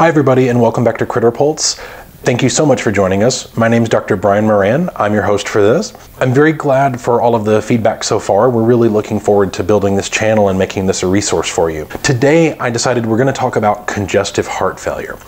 Hi, everybody, and welcome back to Critter Pulse. Thank you so much for joining us. My name is Dr. Brian Moran. I'm your host for this. I'm very glad for all of the feedback so far. We're really looking forward to building this channel and making this a resource for you. Today, I decided we're going to talk about congestive heart failure.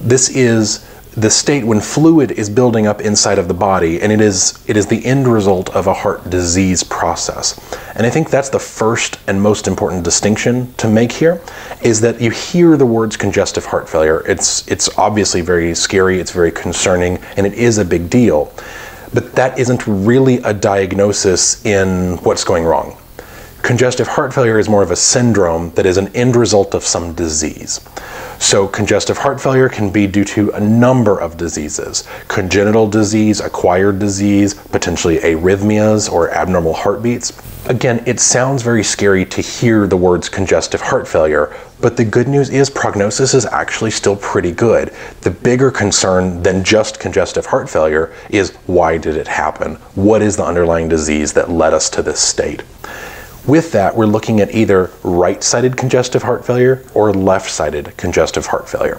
This is the state when fluid is building up inside of the body and it is it is the end result of a heart disease process. And i think that's the first and most important distinction to make here is that you hear the words congestive heart failure. It's it's obviously very scary it's very concerning and it is a big deal. But that isn't really a diagnosis in what's going wrong congestive heart failure is more of a syndrome that is an end result of some disease so congestive heart failure can be due to a number of diseases. Congenital disease, acquired disease, potentially arrhythmias or abnormal heartbeats. Again, it sounds very scary to hear the words congestive heart failure, but the good news is prognosis is actually still pretty good. The bigger concern than just congestive heart failure is why did it happen? What is the underlying disease that led us to this state? With that, we're looking at either right sided congestive heart failure or left sided congestive heart failure.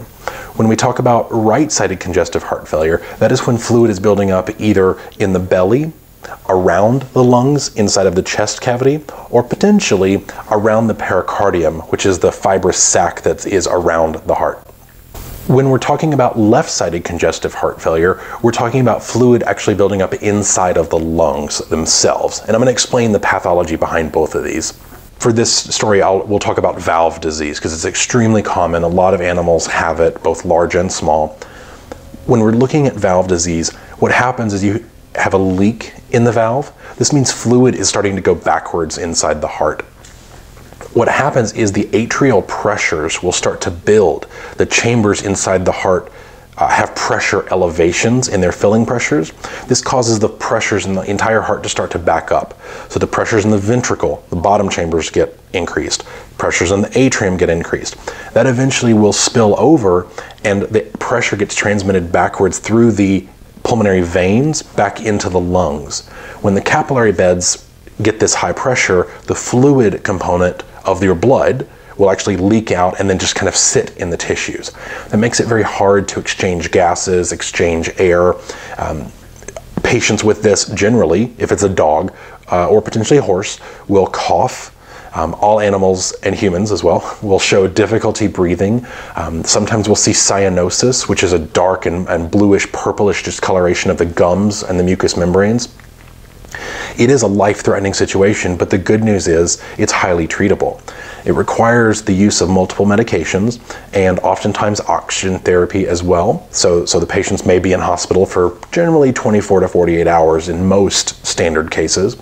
When we talk about right sided congestive heart failure, that is when fluid is building up either in the belly, around the lungs, inside of the chest cavity, or potentially around the pericardium, which is the fibrous sac that is around the heart. When we're talking about left sided congestive heart failure, we're talking about fluid actually building up inside of the lungs themselves. And I'm going to explain the pathology behind both of these. For this story, I'll, we'll talk about valve disease because it's extremely common. A lot of animals have it, both large and small. When we're looking at valve disease, what happens is you have a leak in the valve. This means fluid is starting to go backwards inside the heart what happens is the atrial pressures will start to build. The chambers inside the heart uh, have pressure elevations in their filling pressures. This causes the pressures in the entire heart to start to back up. So the pressures in the ventricle, the bottom chambers get increased. Pressures in the atrium get increased. That eventually will spill over and the pressure gets transmitted backwards through the pulmonary veins back into the lungs. When the capillary beds get this high pressure, the fluid component of your blood will actually leak out and then just kind of sit in the tissues. That makes it very hard to exchange gases, exchange air. Um, patients with this generally, if it's a dog uh, or potentially a horse, will cough. Um, all animals and humans as well will show difficulty breathing. Um, sometimes we'll see cyanosis, which is a dark and, and bluish purplish discoloration of the gums and the mucous membranes. It is a life-threatening situation, but the good news is it's highly treatable. It requires the use of multiple medications and oftentimes oxygen therapy as well. So, so the patients may be in hospital for generally 24 to 48 hours in most standard cases.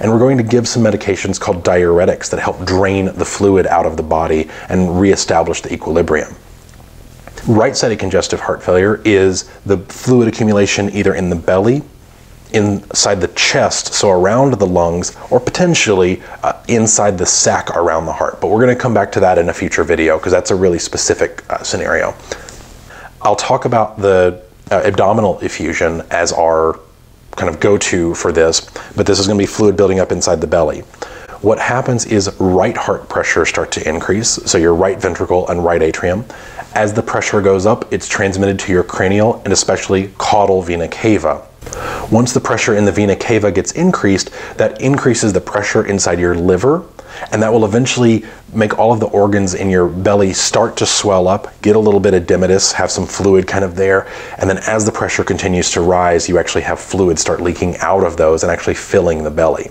And we're going to give some medications called diuretics that help drain the fluid out of the body and reestablish the equilibrium. Right-sided congestive heart failure is the fluid accumulation either in the belly inside the chest, so around the lungs, or potentially uh, inside the sac around the heart. But we're going to come back to that in a future video because that's a really specific uh, scenario. I'll talk about the uh, abdominal effusion as our kind of go-to for this, but this is going to be fluid building up inside the belly. What happens is right heart pressure start to increase, so your right ventricle and right atrium. As the pressure goes up, it's transmitted to your cranial and especially caudal vena cava. Once the pressure in the vena cava gets increased, that increases the pressure inside your liver, and that will eventually make all of the organs in your belly start to swell up, get a little bit of edematous, have some fluid kind of there, and then as the pressure continues to rise, you actually have fluid start leaking out of those and actually filling the belly.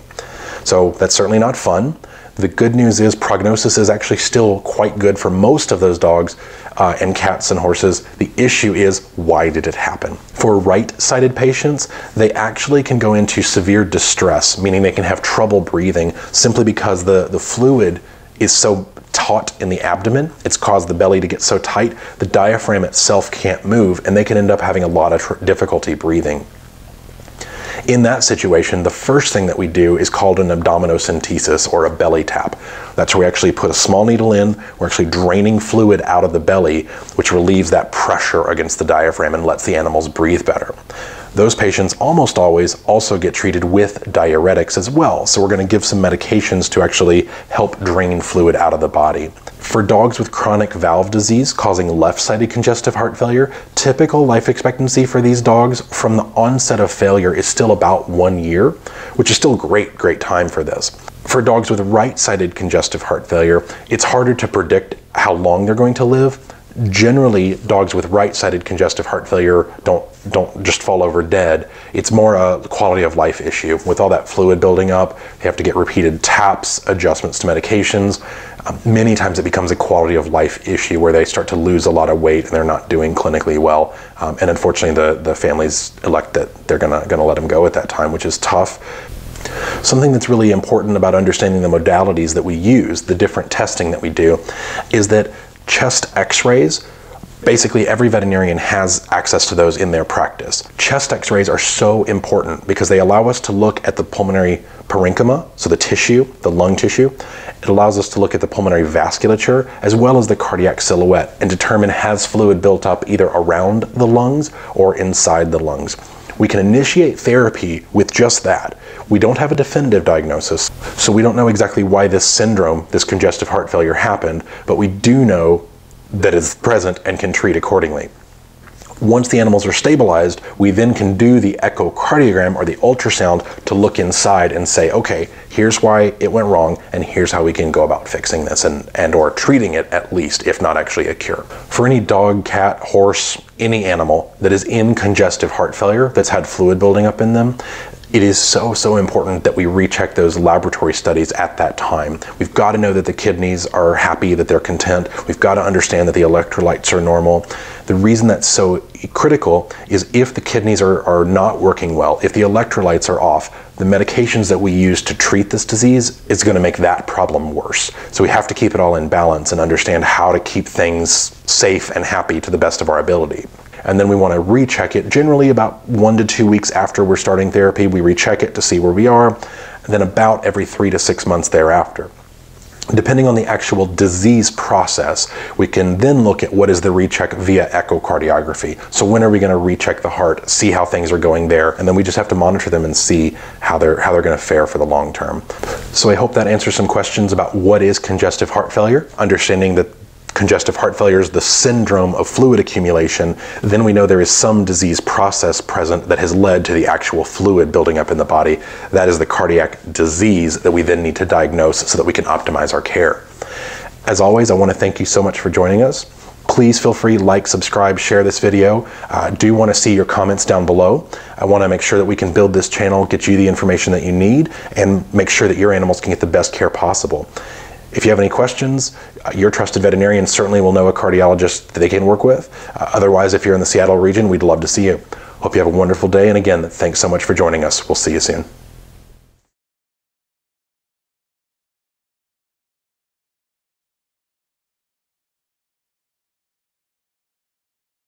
So that's certainly not fun. The good news is prognosis is actually still quite good for most of those dogs uh, and cats and horses. The issue is why did it happen? For right-sided patients, they actually can go into severe distress, meaning they can have trouble breathing simply because the, the fluid is so taut in the abdomen. It's caused the belly to get so tight, the diaphragm itself can't move, and they can end up having a lot of difficulty breathing. In that situation, the first thing that we do is called an abdominocentesis or a belly tap. That's where we actually put a small needle in, we're actually draining fluid out of the belly, which relieves that pressure against the diaphragm and lets the animals breathe better. Those patients almost always also get treated with diuretics as well. So we're going to give some medications to actually help drain fluid out of the body. For dogs with chronic valve disease causing left sided congestive heart failure, typical life expectancy for these dogs from the onset of failure is still about one year, which is still great, great time for this. For dogs with right sided congestive heart failure, it's harder to predict how long they're going to live. Generally, dogs with right sided congestive heart failure don't don't just fall over dead. It's more a quality of life issue. With all that fluid building up, they have to get repeated taps, adjustments to medications. Um, many times it becomes a quality of life issue where they start to lose a lot of weight and they're not doing clinically well. Um, and unfortunately, the, the families elect that they're gonna, gonna let them go at that time, which is tough. Something that's really important about understanding the modalities that we use, the different testing that we do, is that chest x rays basically every veterinarian has access to those in their practice. Chest x-rays are so important because they allow us to look at the pulmonary parenchyma, so the tissue, the lung tissue. It allows us to look at the pulmonary vasculature as well as the cardiac silhouette and determine has fluid built up either around the lungs or inside the lungs. We can initiate therapy with just that. We don't have a definitive diagnosis, so we don't know exactly why this syndrome, this congestive heart failure happened, but we do know that is present and can treat accordingly. Once the animals are stabilized, we then can do the echocardiogram or the ultrasound to look inside and say, okay, here's why it went wrong, and here's how we can go about fixing this and, and or treating it at least, if not actually a cure. For any dog, cat, horse, any animal that is in congestive heart failure that's had fluid building up in them, it is so, so important that we recheck those laboratory studies at that time. We've got to know that the kidneys are happy, that they're content. We've got to understand that the electrolytes are normal. The reason that's so critical is if the kidneys are, are not working well, if the electrolytes are off, the medications that we use to treat this disease is going to make that problem worse. So we have to keep it all in balance and understand how to keep things safe and happy to the best of our ability and then we want to recheck it generally about one to two weeks after we're starting therapy. We recheck it to see where we are, and then about every three to six months thereafter. Depending on the actual disease process, we can then look at what is the recheck via echocardiography. So when are we going to recheck the heart, see how things are going there, and then we just have to monitor them and see how they're how they're going to fare for the long term. So I hope that answers some questions about what is congestive heart failure, understanding that congestive heart failure is the syndrome of fluid accumulation, then we know there is some disease process present that has led to the actual fluid building up in the body. That is the cardiac disease that we then need to diagnose so that we can optimize our care. As always, I want to thank you so much for joining us. Please feel free, like, subscribe, share this video. I uh, do want to see your comments down below. I want to make sure that we can build this channel, get you the information that you need, and make sure that your animals can get the best care possible. If you have any questions, uh, your trusted veterinarian certainly will know a cardiologist that they can work with. Uh, otherwise, if you're in the Seattle region, we'd love to see you. Hope you have a wonderful day. And again, thanks so much for joining us. We'll see you soon.